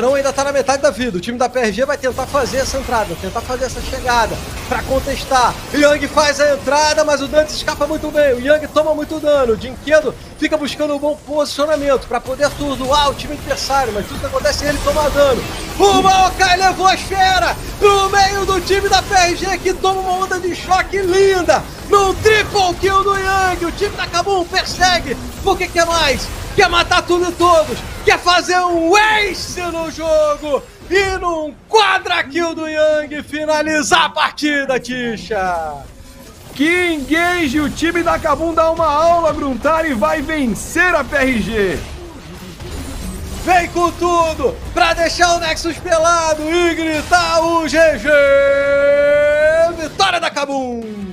Não ainda tá na metade da vida. O time da PRG vai tentar fazer essa entrada, tentar fazer essa chegada para contestar. Yang faz a entrada, mas o Dante escapa muito bem. O Yang toma muito dano. O Dinquedo fica buscando um bom posicionamento para poder atordoar o time adversário, mas tudo que acontece é ele tomar dano. O Maokai levou a esfera no meio do time da PRG que toma uma onda de choque linda. No triple kill do Yang. O time da Kabum persegue porque quer mais quer matar tudo e todos, quer fazer um ace no jogo e num quadra kill do Yang finalizar a partida, Tisha. Que engage, o time da Kabum dá uma aula, Gruntar, e vai vencer a PRG. Vem com tudo pra deixar o Nexus pelado e gritar o GG! Vitória da Kabum!